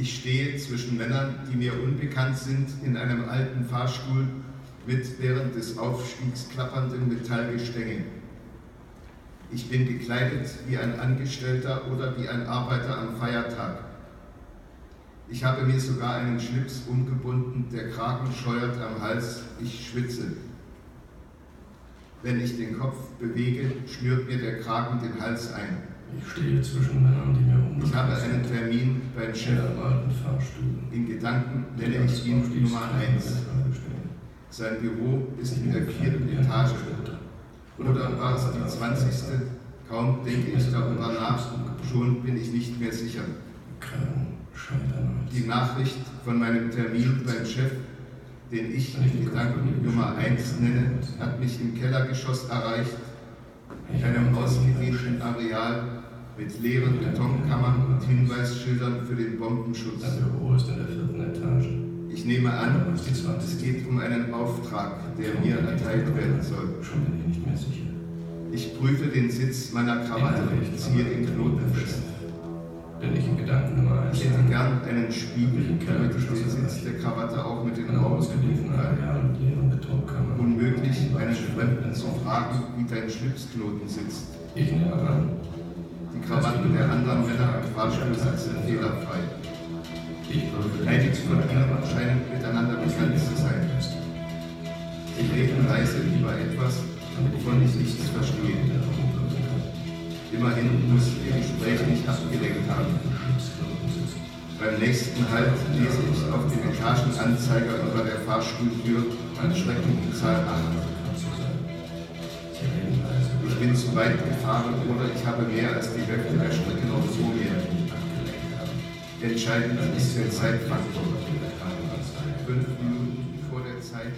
Ich stehe zwischen Männern, die mir unbekannt sind, in einem alten Fahrstuhl mit während des Aufstiegs klappernden Metallgestängen. Ich bin gekleidet wie ein Angestellter oder wie ein Arbeiter am Feiertag. Ich habe mir sogar einen Schlips umgebunden, der Kragen scheuert am Hals, ich schwitze. Wenn ich den Kopf bewege, schnürt mir der Kragen den Hals ein. Ich stehe zwischen Männern, die mir unbekannt Ich habe einen Termin beim Chef. In Gedanken nenne ich ihn Nummer 1. Sein Büro ist in der vierten Etage. Oder war es die 20. Kaum denke ich darüber nach, schon bin ich nicht mehr sicher. Die Nachricht von meinem Termin beim Chef, den ich in Gedanken Nummer 1 nenne, hat mich im Kellergeschoss erreicht, in einem ausgedehnten Areal mit leeren Betonkammern und Hinweisschildern für den Bombenschutz. Das Büro ist in der vierten Etage. Ich nehme an, es geht um einen Auftrag, der mir erteilt werden soll. Schon bin ich nicht mehr sicher. Ich prüfe den Sitz meiner Krawatte und ziehe den Knoten fest. Bin ich in Gedanken Nummer eins. Ich hätte gern einen Spiegel, damit ich den Sitz der Krawatte auch mit den Augen Areal und leeren Betonkammern. Unmöglich, einen Fremden zu fragen, wie dein Schlipsknoten sitzt. Ich nehme an, Die Krawatten der anderen Männer am Fahrstuhl sitzen fehlerfrei. Einige von ihnen scheinen miteinander bekannt zu sein. Sie reden leise über etwas, wovon ich nichts verstehe. Immerhin muss ihr Gespräch nicht abgelenkt haben. Beim nächsten Halt lese ich auf dem Etagenanzeiger über der Fahrstuhltür an Streckenzahl 8. weit gefahren oder ich habe mehr als die Hälfte der Strecke noch vor mir. Entscheidend ist der Zeitfaktor. Fünf Minuten vor der Zeit